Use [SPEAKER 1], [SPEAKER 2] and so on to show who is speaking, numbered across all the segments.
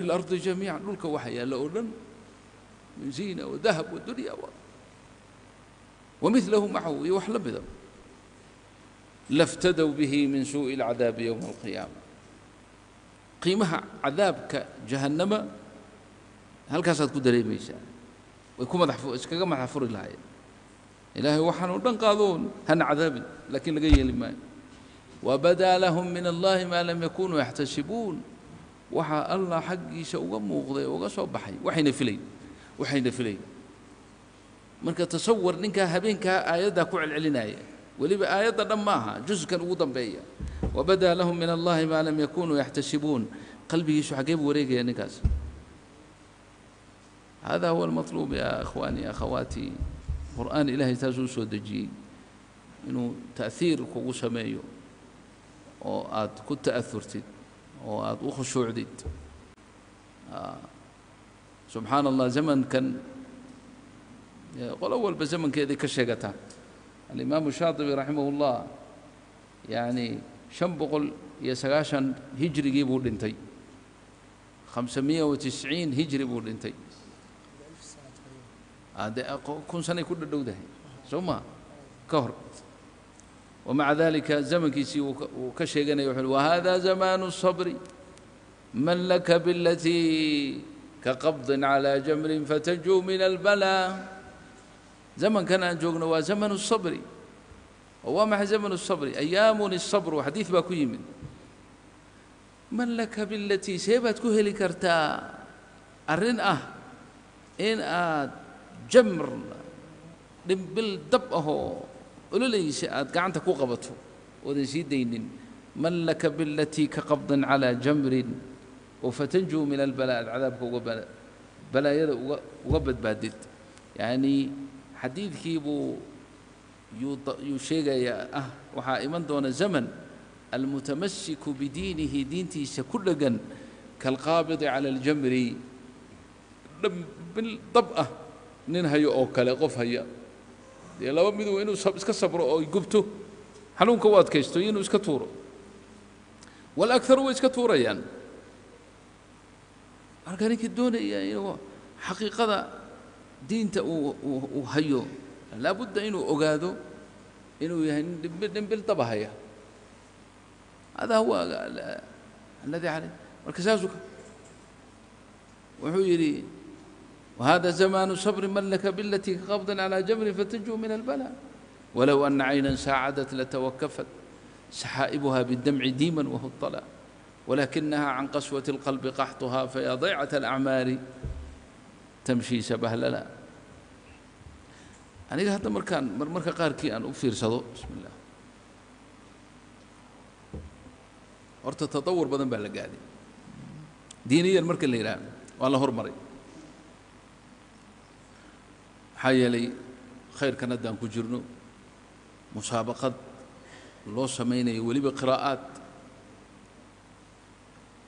[SPEAKER 1] الأرض جميعا dhulka waxa yaalla oo dhan min ziina wadahab wadunya ومثله معه iyo wax la mida لافتدوا به من سوء العذاب يوم القيامة qiimaha cadaabka jahannama halkaasaad ku dareemaysaa way ku madax iskaga madax furi lahaayeen ilaahay waxaan oo dhan qaadoon hana cadaabin laakiin laga yeeli maayo wabadaa lahum min allahi maa lam yakunuu yaxtasibuun waxaa allah xaggiisa uga muuqday uga soo baxay. Waxayna filayn waxayna filayn. Marka tasawar ninkaa habeenkaa aayaddaa ku celcelinaya weliba aayadda dhan maaha juskan ugu dambeeya. Wabadaa lahum min allahi maa lam yakunuu yaxtasibuun qalbigiisu xaggee buu wareegaya ninkaas. Hada huwa almatluub ya ikhwaani akhawaati. Qur'aan ilaahay taasuu soo dejiyey inuu ta'hiir kugu sameeyo oo aad ku ta'aurtid oo aad u khushuucdid. Subxaana allah zamankan qolo walba zamankeeday ka sheegataa alimaamu shaatibi raximah ullah yacni shan boqol iyo sagaashan hijrigii buu dhintay. Khamsamiya wa hijri buu dhintay. De kun sanay ku dhadhowdahay. Soo ma? Ka hor ومع ذلك زمنكيسي وكشيغنا يحل وهذا زمان الصبر. من لك بالتي كقبض على جمر فتنجو من البلاء زمن كان جوغنا وزمن الصبر. وما زمن الصبر. أيام الصبر وحديث باكوي من من لك بالتي سيبت كهل كرتا أرن أه. إن أه. جمر. بالدب أهو. Ololaysa aad gacanta ku qabato oodan sii daynin man laka bilatii ka qabdin calaa jamrin oo fatanjuu min albalaa aad cadaabka uga balaayada uga uga badbaadid. Yacnii xadiidkii buu yuu sheegayaa ah waxaa iman doona zaman almutamasiku bidiinihi diintiisa ku dheggan kaalqaabidi cala aljamri. Dab ah nin hayo oo kale qof haya dee laba miduu inuu iska sabro oo gubto. Xanuunka u adkaysto inuu iska tuuro. Walakaru way iska tuurayaan. Marka ninkii doonaya inuu xaqiiqada diinta uu hayo laabudda inuu ogaado inuu yahay nin dhimbil dhimbil daba haya. Hada huwa aladi calay marka saasuu wuxuu yidhi وهذا زمان صبر من لك بالتي كقبض على جمر فتنجو من البلاء. ولو أن عينا ساعدت لتوكفت سحائبها بالدمع ديما وهو الطلاء. ولكنها عن قسوة القلب قحطها فيا ضيعة الأعمار تمشي سبهللا. aniga hadda markaan marmarka qaarkii aan u fiirsado bismi illah horta tatawur badan baa la gaaday diiniyan marka la yidhaah waa la hormaray maxaa yeelay khayrkan haddaan ku jirno musaabaqad loo samaynayo weliba qiraa'aad.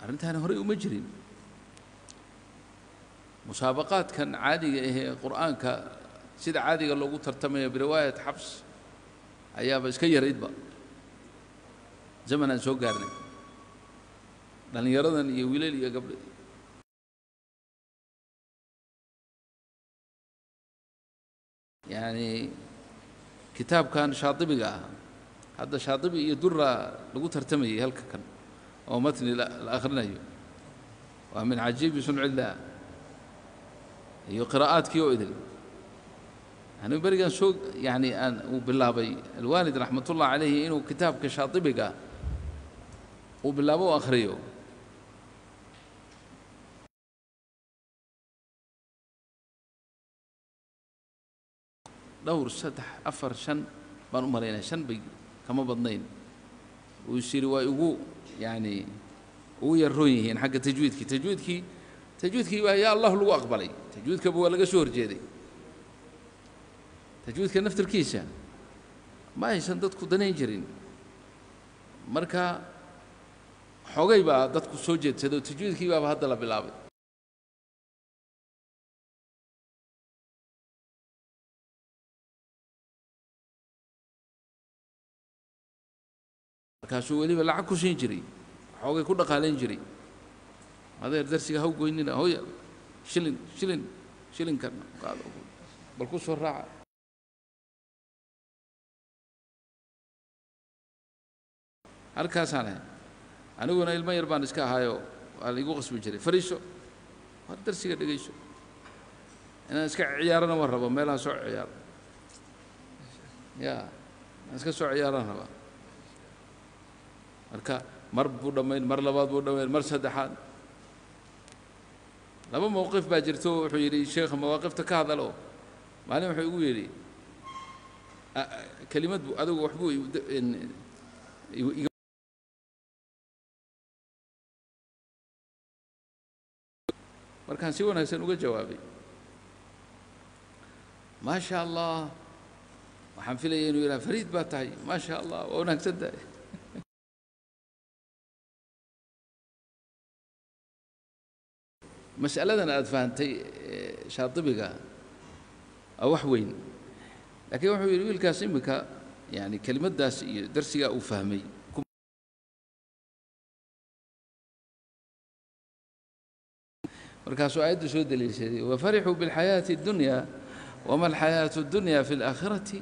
[SPEAKER 1] Arrintaani horey uma jirin. Musaabaqaadkan caadiga ahee qur'aanka sida caadiga loogu tartamaya biriwaayat xabs ayaaba iska yaraydba. Zaman aan soo gaarnay. Dhallinyaradan iyo wiilal iyo gabdho yacni kitaabkan shaadibiga ah hadda shaadibi iyo dura lagu tartamayay halka kan oo matni la akhrinayo waa min cajiibi sunci illaah iyo qiraa'aadkii oo idil anigu berigan soo yani aan uu bilaabay alwaalid raxmat ullah calayhi inuu kitaabka shaadibiga uu bilaabo u akhriyo dhowr saddex afar shan baan u malaynaya. Shan bay kama badnayn. Uu is yidhi waa igu yacni ugu yarroon yihiin xagga tajwiidkii. Tajwiidkii tajwiidkii waa yaa allah lagu aqbalay. Tajwiidkaba waa laga soo horjeeday. Tajwiidka naftirkiisa ma aysan dadku danayn jirin. Marka xogay baa dadku soo jeedsaday oo tajwiidkii baaba hadda la bilaabay markaasuu weliba lacag ku siin jiray xoogay ku dhaqaalayn jiray. Adeer darsiga haw goynina hoya shilin shilin shilinkan qaado bal ku soo raaca. Halkaasaan ahay. Aniguna ilmo yar baan iska ahaayoo waa la qasbi jiray. Fariiso war darsiga dhegayso inaan iska ciyaarana ma rabo meelaha soo ciyaaro. Ya inaan iska soo ciyaaraan rabaa marka mar buu dhammayn mar labaad buu dhammayn mar saddexaad. Laba mowqif baa jirto wuxuu yidhi sheekha mawaaqifta ka hadalo? Maalin wuxuu igu yidhi kelimad bu adigu waxbuu markaan si wanaagsan uga jawaabay. Maa sha allah waxaan filaya inuu yidhaha fariid baa tahay maa allah waa wanaagsan tahay mas'aladan aada fahantay shaadibiga waa wax weyn laakiin wuxuu yidhi wiilkaas iminka yani kelimaddaas iyo darsigaa uu fahmay markaasuu aayaddu soo deliishaday wafarixuu biاlxayaaةi اddunya wama alxayaaةu اddunya fi اlaakhirati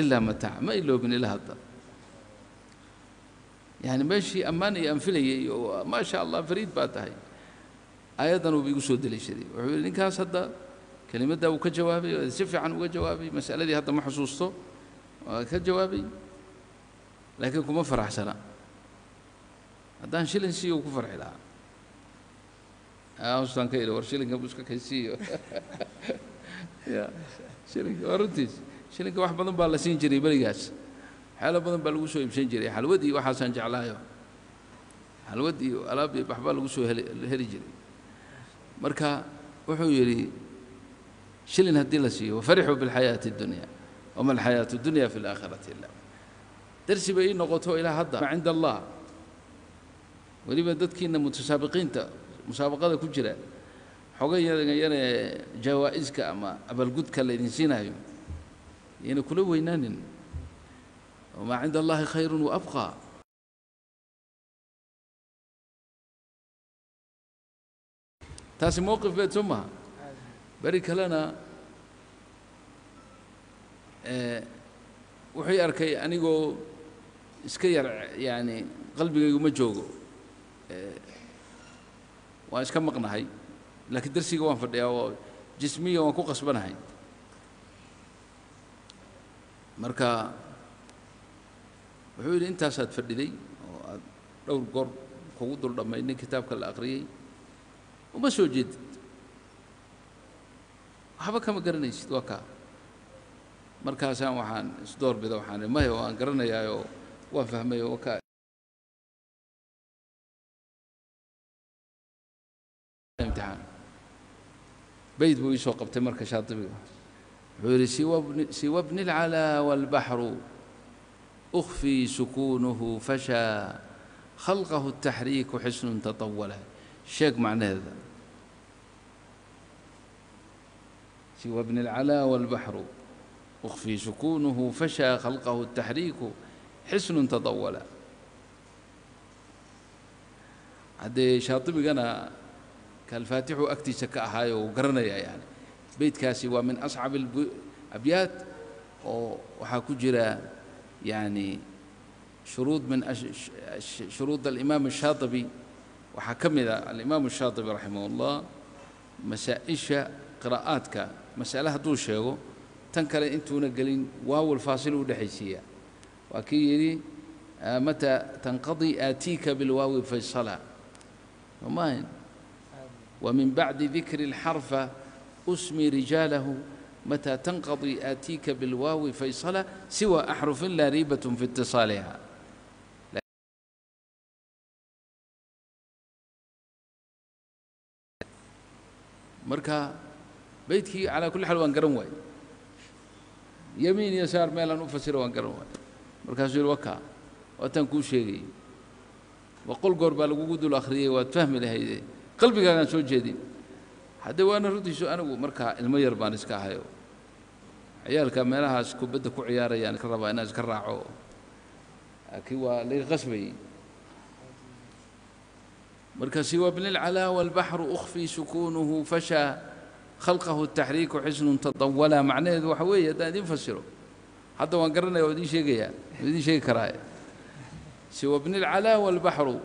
[SPEAKER 1] ilaa mataac ma iloobin ila hadda yani meeshii ammaan iyo anfilayay oo maa sha allah fariid baa tahay aayaddan uuba igu soo deliishaday wuxuu yidhi ninkaas hadda kelimaddaa wuu ka jawaabay si fiican uga jawaabay mas'aladii hadda ma xusuusto waa ka jawaabay laakiin kuma faraxsana. Haddaan shilin siiyo ku farxi lahaa. Hustaan ka idhi war shilinka bu iska kaysiiyo. Ya shilinka waa runtiis. Shilinka wax badan baa la siin jiray berigaas. Waxyaalo badan baa lagu soo iibsan jiray. Xalwad iyo waxaasaan jeclaayo. Xalwad iyo alaab iyo waxbaa lagu soo heli heli jiray marka wuxuu yidhi shilin haddii la siiyo wafarixuu biاlxayaaةi اddunya wama alxayaaةu اddunya fi اlaakhirati ila darsi bay ii noqoto ilaa hadda ma cinda allah weliba dadkiina mutasaabiqiinta musaabaqada ku jira xoga yane jawaa'iska ama abaalgudka laydin siinaayo yayna kula weynaanin wamaa cinda allahi khayru waabqى taasi mowqif beed soo maha beri kalena wuxuu arkay anigoo iska yar yani qalbigaygu ma joogo waan iska maqnahay laakiin darsiga waan fadhiyaa oo jismiya waan ku qasbanahay. Marka wuxuu yidhi intaasaad fadhiday oo aad dhowr goor kugu dul dhammaynay kitaabka la aqriyey uma soo jeedid waxba kama garanaysid waa kaa markaasaan waxaan isdoor bida waxaan maya waan garanayaayoo waan fahmayo waa kaa imtixaan bayd buu iisoo qabtay marka shaadibiga wuxuu yidhi siwabni siwa bni اlcalaa wاlbaxru أخفي سكونه فشى خلقه التحريك حسن تطولا شيك معنى هذا. سوى ابن العلا والبحر. أخفي سكونه فشى خلقه التحريك. حسن تطولا هذا شاطبي أنا كالفاتح أكتي سكا هاي وقرنا يعني. بيت كاسي ومن أصعب الأبيات وحاكو جرا يعني شروط من أش... شروط الإمام الشاطبي. وحكم الإمام الشاطبي رحمه الله مسائشة قراءاتك مسألة هدو شيغو تنكر انتو نقلين واو الفاصل ودحيسية وكيري متى تنقضي آتيك بالواو فيصلا وما ومن بعد ذكر الحرف أسمي رجاله متى تنقضي آتيك بالواو فيصلا سوى أحرف لا ريبة marka beydkii calaa kulli xaal waan garan waaye yamiin yasaar meelaan u fasiro waan garan waaye markaasuu yidhi wakaa waataan kuu sheegayey boqol goor baa lagugu dul akhriyey waad fahmi lahayde qalbigaagaan soo jeedin. Haddee waana runtiisu anigu markaa ilmo yar baan iska ahayoo ciyaalka meelahaas kubadda ku ciyaarayaan ka rabaa inaan iska raaco. Laakiin waa laiga qasbayey marka siwa bni اlcalaa wاlbaxru ukhfii sukuunuhu fashaa khalqahu taxriiku xisnun tadawala macnaheedu waxa weeye haddaan idiin fasiro hadda waan garanaya waa idiin sheegayaa waa idiin sheegi karaa siwa bni اlcalaa wاlbaxru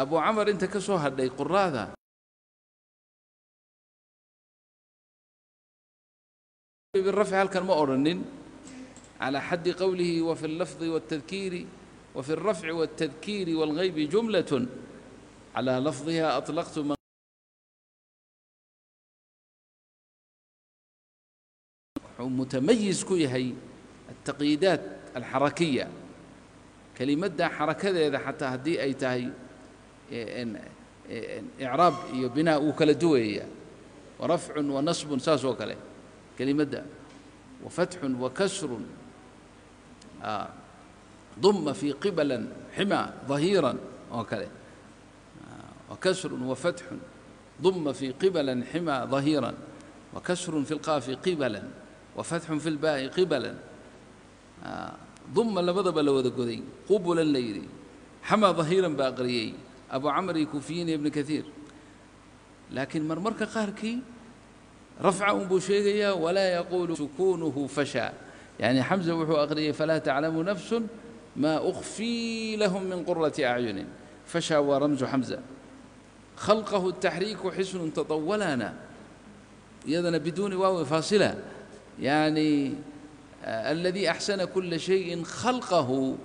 [SPEAKER 1] abu camar inta ka soo hadhay quraada بالرفع halkan ma odhanin على حد قوله وفي اللفظ والتذكير وفي الرفع والتذكير والغيب جملة على لفظها أطلقت من متميز ku yahay التقييدات الحركية كلمada xarakadeeda xataa haddii ay tahay إعراab iyo بinاء wuu kala duwaya ورفع ونصب saas oo kale كلمada وفتح وكسر آه ضم في قبلا حمى ظهيرا وكذا. آه وكسر وفتح ضم في قبلا حمى ظهيرا. وكسر في القاف قبلا وفتح في الباء قبلا. آه ضم لبضب لوذا قذي قبلا ليري حمى ظهيرا باقريي. أبو عمرو كوفيين ابن كثير. لكن مرمرك قاركي رفع buu sheegaya وlaa يقول سكuنه فشhى يعني حمزة wuxuu أqriyay فlا تعلم نفس ما أخفي لهم من قرة أعيuن فشhى waa رمز حمزة خلقه التحريك حسن تطولana iyadana بدون waaw فاaصلة يعني الذي أحسن كل شيء خلقه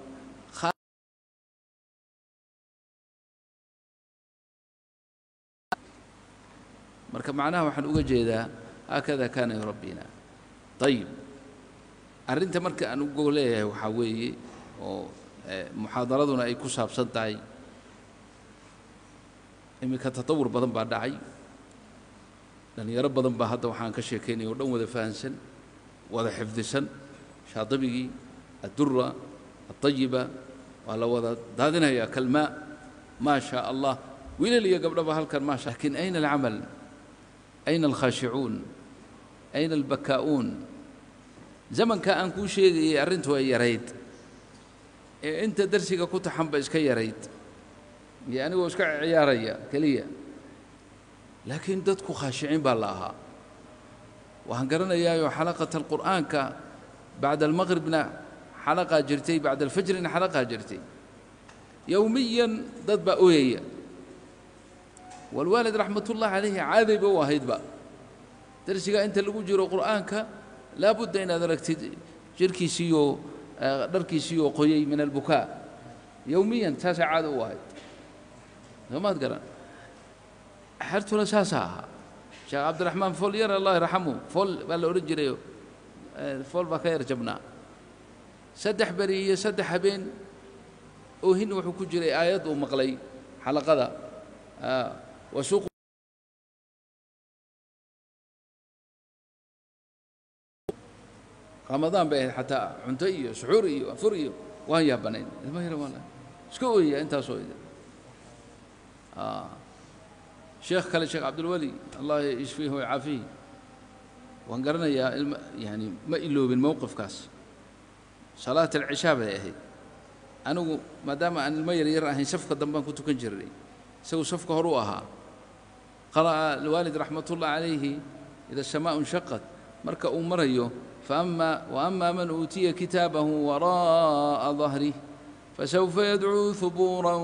[SPEAKER 1] marka macnaha waxaan uga jeedaa haakada kaana yurabbina ayib arrinta marka aan ugo leeyahay waxaa weeye oo muxaadaraduna ay ku saabsan tahay. Iminka tatawur badan baa dhacay. Dhallinyaro badan baa hadda waxaan ka sheekaynaya o dhan wada fahansan wada xifdisan. Shaadibigii addura alطayiba waa la wada daadinayaa kalmaa maa shaa allah wiilal iyo gabdhaba halkan maasha laakiin ayna alcamal? Ayna alkhaashicuun ayna albakaa'uun zamanka aan kuu sheegayay arrintu ay yarayd ee inta darsiga ku taxanba iska yarayd. Iyo anigoo iska ciyaaraya keliya. Laakiin dadku khaashicin baa la ahaa. Waxaan garanayaayo xalaqata alqur'aanka bacda almaqribna xalaqaa jirtay bacda alfajrina xalaqaa jirtay. Yowmiyan dad baa oyaya walwaalid raxmatullahi calayhi caadayba u ahaydba darsigaa inta lagu jiro qur'aanka laabudda inaad aragtid jirkiisiiyo dharkiisii oo qoyay min albukaa. Yowmiyan taasaa caado u ahayd. Soomaad garan. Xertuna saasaa ahaa. Sheekh cabdiraxmaan fool yar allah yarxamu fool baa la odhan jirayo eh, fool baa ka yar jabnaa. Saddex beri iyo saddex habeen oohin wuxuu ku jiray aayad uu maqlay xalaqada. Ah, Wasuuq ramadaan bay ahayd xataa cunto iyo suxuur iyo afur iyo waan yaabanayn ilma yar waan iska ooya intaasoo idin ah. sheekh kale sheekh cabdulweli allah yashfiihi waycaafihi waan garanayaa ilma yani ma iloobin mowqifkaas salaat alcishaa bay ahayd. Anigu maadaama aan ilmo yaryar ahayn safka dambaan ku tukan jiray isagu safka horu ahaa. Qara'a alwaalid raxmat ullah calayhi ida samaau shaqat marka uu marayo faama waama man uutiya kitaabahu waraa'a ظahrih fasawfa yadcuu hubuura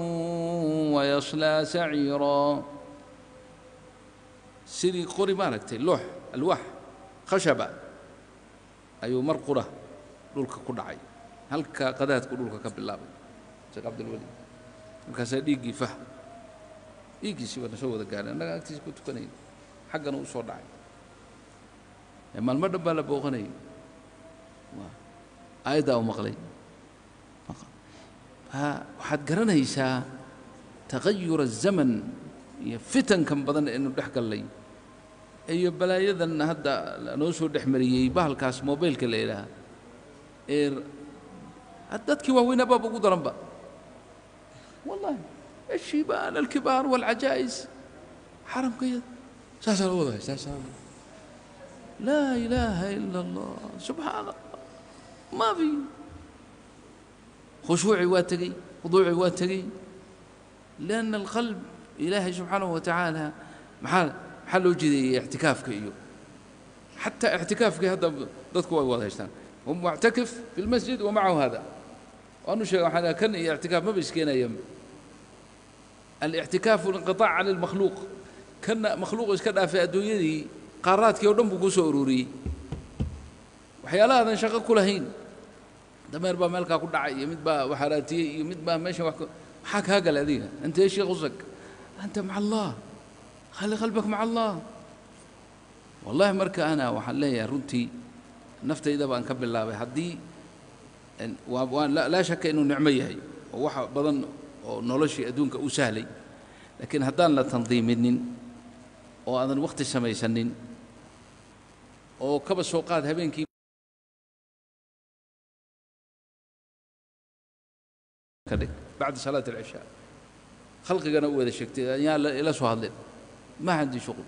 [SPEAKER 1] wayaslaa saciira sidii qori maaragtay loox alwaax khashaba ayuu mar qura dhulka ku dhacay. Halka qadaadku dhulka ka bilaabay sheekh cabdilweli markaasaa dhiiggii fah. Dhiiggiisii waa na soo wada gaadhay annaga agtiisa ku tukanayay xaggana u soo dhacay مالما دبا لا بوخني وا ايدا ومقلي فقط ها وحد تغير الزمن يا فتن كم بدن انه ضحك قال لي اي بلايدن هدا انو سو دخمريي بهلكاس موبايل كليلا اير عدد كي وين ابا بو درنبا والله الشيبان الكبار والعجائز حرم كيد ساسا الوضع ساسا الوضع لا إله إلا الله. سبحان الله. ما في. خشوعي واتري خضوعي واتري لأن القلب إلهي سبحانه وتعالى محل محل وجدي اعتكافك إيوه. حتى اعتكافك هذا ضدك والله هشتان هم معتكف في المسجد ومعه هذا. وأنه شيء حنا كان اعتكاف ما بيسكينا يم. الاعتكاف والانقطاع عن المخلوق. كان مخلوق إيش كان في أدوية qaaraadkii oo dhan buu kuu ururiyey. Waxyaalaha shaqo ku dameer baa meelkaa ku dhacay iyo mid baa waxaraatiyey iyo mid baa meeshan wa maxaa kaa gale adiga? Antee sheikh usag anta maca allah khali qalbak maca allah. Wallahi marka ana waxaan leeyahay runtii naftayda baan ka bilaabay. Haddii laa shaka inuu nicmo yahay oo wax badan oo noloshii adduunka u sahlay. Laakiin haddaan la tandiiminin oo aadan wakhti samaysanin oo kaba soo qaad habeenkii bacda salaat alcishaa khalqigana u wada sheegtay ayaa ila soo hadleen. Ma candi shuqul.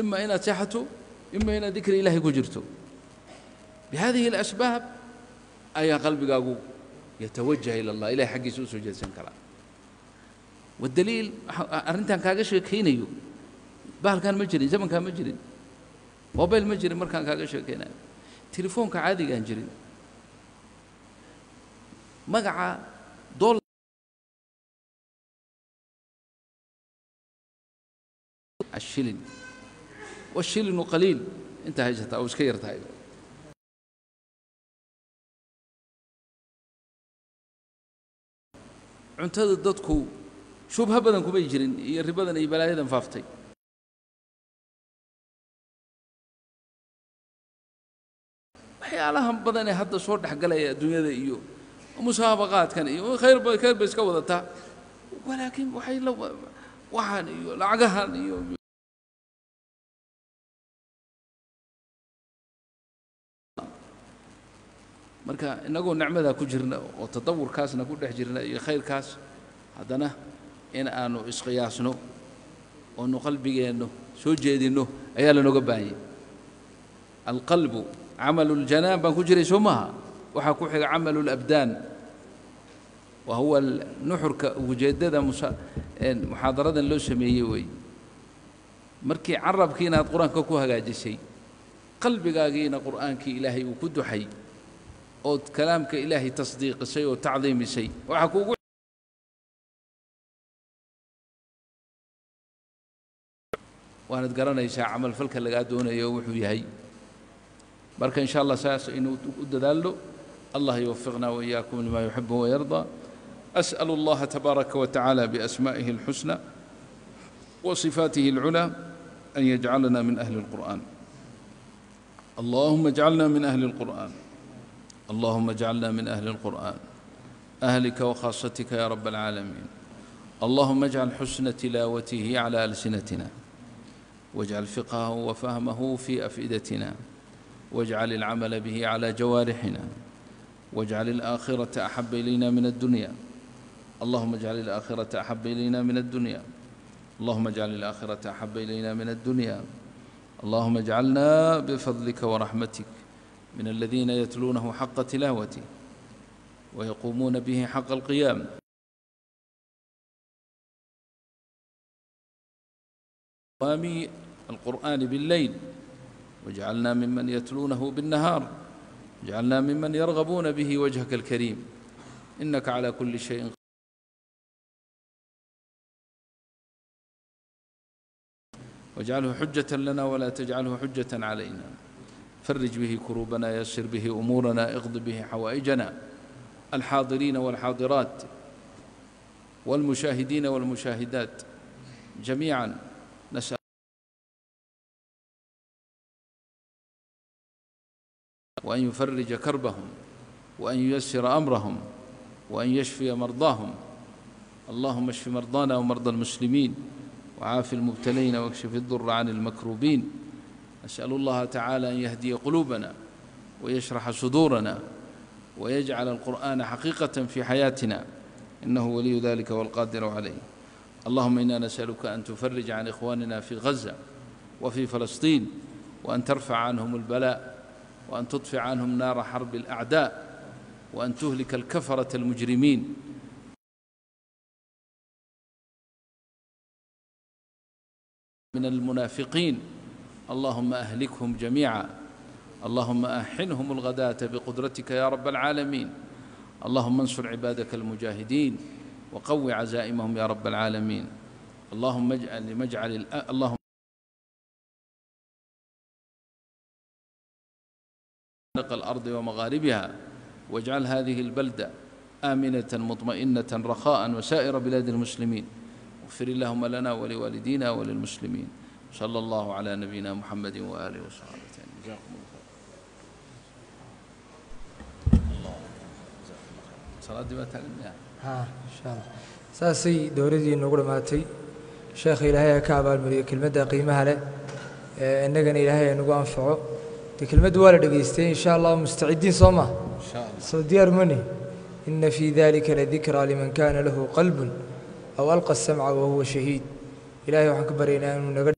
[SPEAKER 1] Ima inaad seexato ima inaad dikri ilaahay ku jirto. Bihadihi alasbaab ayaa qalbigaagu yatawajah ila allah ilahay xaggiisa u soo jeedsan karaa wadaliil arrintan kaaga sheekaynayo. Bahalkan ma jirin zamankan ma jirin mobile ma jirin markaan kaaga sheekeynayo. Telefoonka caadiga aan jirin. Magaca dool ashilin washilinu qaliil. Intaa haysata oo iska yartahay. Cuntada dadku shubha badan kumay jirin iyo ribadan iyo balaayadan faaftay. Waxyaalahan badan hadda soo dhexgalaya adduunyada iyo musaabaqaadkan iyo khayr ba khayr bay iska wadataa walaakiin waxay la waxaan iyo lacagahan iyo marka innagoo nicmadaa ku jirna oo tadawurkaasna ku dhex jirna iyo khayrkaas haddana in aanu isqiyaasno oonu qalbigeenno soo jeedinno ayaa lanooga baahanyay alqalbu camalu ljanaan baan ku jiray soo maaha. Waxaa ku xiga camalu labdaan wa huwa nuxurka ujeeddada muxaadaradan loo sameeyey weey. Markii carabkiina aad qur'aanka ku hagaajisay qalbigaagiina qur'aankii ilaahay uu ku duxay ood kalaamka ilaahay tasdiiqisay oo tacdiimisay waxaa kuugu waanad garanaysaa camalfalka lagaa doonayo wuxuu yahay marka sha allah saas inuu u dadaalno allah yuwafiqna وإياكم لما يحب ويرضى. أسأل الله تبارك وتعالى بأسمائه الحسنى وصفاته العلى أن يجعلنا من أهل القرآن. اللهم اجعلنا من أهل القرآن. اللهم اجعلنا من أهل القرآن. أهلك وخاصتك يا رب العالمين. اللهم اجعل حسن تلاوته على ألسنتنا. واجعل فقهه وفهمه في أفئدتنا. واجعل العمل به على جوارحنا واجعل الآخرة أحب إلينا من الدنيا. اللهم اجعل الآخرة أحب إلينا من الدنيا. اللهم اجعل الآخرة أحب إلينا من الدنيا. اللهم اجعلنا بفضلك ورحمتك من الذين يتلونه حق تلاوته ويقومون به حق القيام. القرآن بالليل. واجعلنا ممن يتلونه بالنهار اجعلنا ممن يرغبون به وجهك الكريم. إنك على كل شيء واجعله حجة لنا ولا تجعله حجة علينا. فرج به كروبنا يسر به أمورنا اغض به حوائجنا. الحاضرين والحاضرات والمشاهدين والمشاهدات. جميعا نسأل وأن يفرج كربهم وأن ييسر أمرهم وأن يشفي مرضاهم. اللهم اشف مرضانا ومرضى المسلمين وعاف المبتلين واكشف الضر عن المكروبين. نسأل الله تعالى أن يهدي قلوبنا ويشرح صدورنا ويجعل القرآن حقيقة في حياتنا. إنه ولي ذلك والقادر عليه. اللهم إنا نسألك أن تفرج عن إخواننا في غزة وفي فلسطين وأن ترفع عنهم البلاء وأن تطفئ عنهم نار حرب الأعداء وأن تهلك الكفرة المجرمين. من المنافقين. اللهم أهلكهم جميعا. اللهم أحنهم الغداة بقدرتك يا رب العالمين. اللهم انصر عبادك المجاهدين وقو عزائمهم يا رب العالمين. اللهم اجعل لمجعل اللهم الأرض ومغاربها واجعل هذه البلدة آمنة مطمئنة رخاء وسائر بلاد المسلمين. اغفر اللهم لنا ولوالدينا وللمسلمين. صلى الله على نبينا محمد وآله وصحبه.
[SPEAKER 2] saasay dowladdii noogu dhammaatay sheekha ilaahay ha ka abaalmariyo kelmadda qiimaha leh ee innagana ilaahay ha nagu anfaco كلمه ولا دغيستين
[SPEAKER 1] إن شاء الله
[SPEAKER 2] مستعدين سوما إن شاء الله. سوديار مني. إن في ذلك لذكرى لمن كان له قلب أو ألقى السمع وهو شهيد. إلهي أكبر إلى ان نغد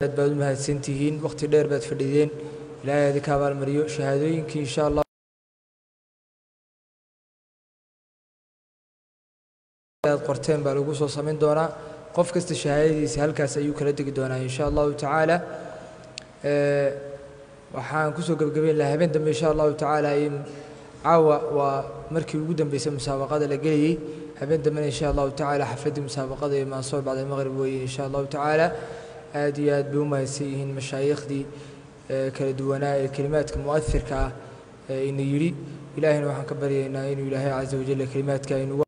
[SPEAKER 2] بعد ما سنتين وقت دير بعد فديين لا ذكى بالمريو شهادين إن شاء الله. قرتين بالوغو سو دونا qof kasta shahaadadiisa halkaas ayuu kala tegi doonaa insha allahu tacaala. Ee, waxaan ku soo gebagabeyn lahaa habeen dambe insha allahu tacaala in caawa waa markii ugu dambeysay musaabaqada la gelayey habeen dambena insha allahu tacaala xafladdii musaabaqada ee maansoor bacda maqrib weeye insha allahu tacaala. Aad iyo aad bay u mahadsan yihiin mashaayiikhdii ee kala duwanaa ee kelimaadka mu'athirka ah ee ina yidhi. Ilaahayna waxaan ka baryaynaa inuu ilaahay casa wajalla kelimaadka inugu